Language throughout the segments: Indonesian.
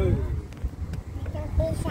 你在地上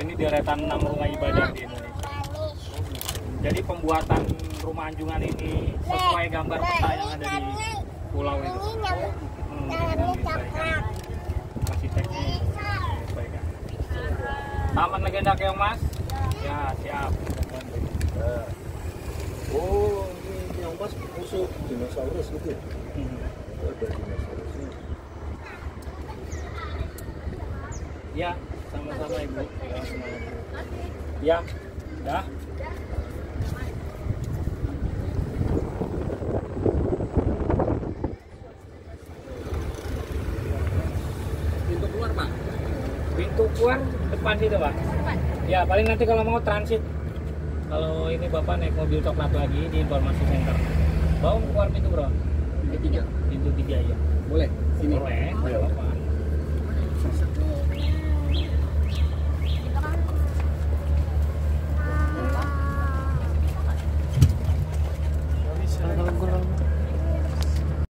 ini deretan enam rumah ibadah di Indonesia. Jadi pembuatan rumah anjungan ini sesuai gambar peta yang ada di pulau itu. Hmm. Taman Legenda Keong Mas? Ya, siap. Oh, ini yang mas musuh dinosaurus gitu ya? Hmm. Ada dinosaurusnya. Ya, sama-sama Ibu. Ya, dah. Pintu keluar pak. Pintu keluar depan situ, Pak. Ya, paling nanti kalau mau transit. Kalau ini Bapak naik mobil coklat lagi di informasi center. Bawa keluar pintu, Bro. Pintu tiga. Pintu tiga ya. Boleh. Sini. Boleh, Ayo. Bapak.